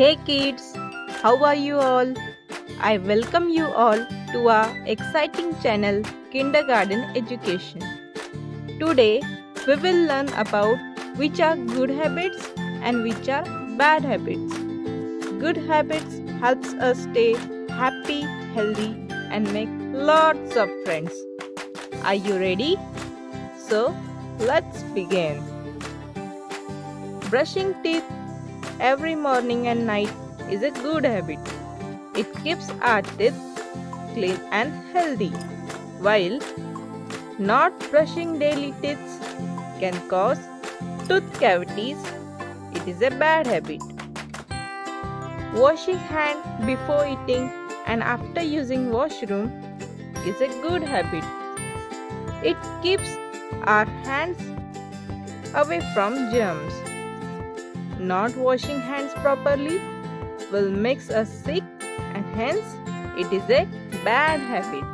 Hey kids, how are you all? I welcome you all to our exciting channel Kindergarden Education. Today we will learn about which are good habits and which are bad habits. Good habits helps us stay happy, healthy and make lots of friends. Are you ready? So let's begin. Brushing teeth every morning and night is a good habit. It keeps our teeth clean and healthy. While not brushing daily teeth can cause tooth cavities, it is a bad habit. Washing hand before eating and after using washroom is a good habit. It keeps our hands away from germs. Not washing hands properly will make us sick and hence it is a bad habit.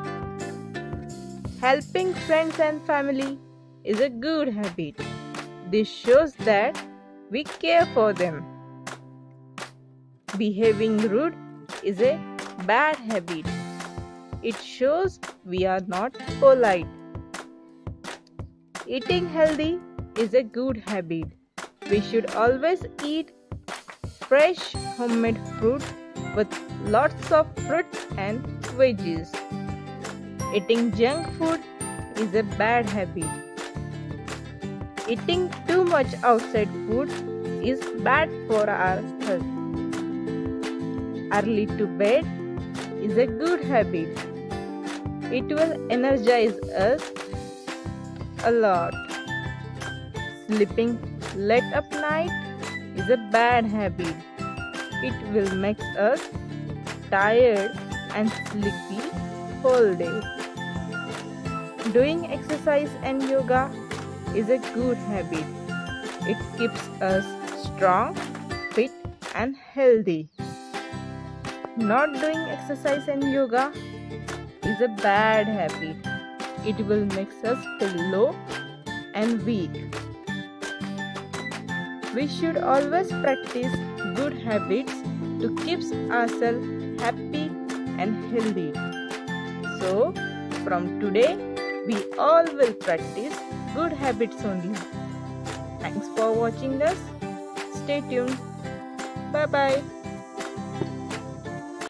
Helping friends and family is a good habit. This shows that we care for them. Behaving rude is a bad habit. It shows we are not polite. Eating healthy is a good habit. We should always eat fresh homemade fruit with lots of fruits and veggies. Eating junk food is a bad habit. Eating too much outside food is bad for our health. Early to bed is a good habit. It will energize us a lot. Sleeping late up night is a bad habit. It will make us tired and sleepy whole day. Doing exercise and yoga is a good habit. It keeps us strong, fit and healthy. Not doing exercise and yoga is a bad habit. It will make us feel low and weak. We should always practice good habits to keep ourselves happy and healthy. So, from today, we all will practice good habits only. Thanks for watching us. Stay tuned. Bye bye.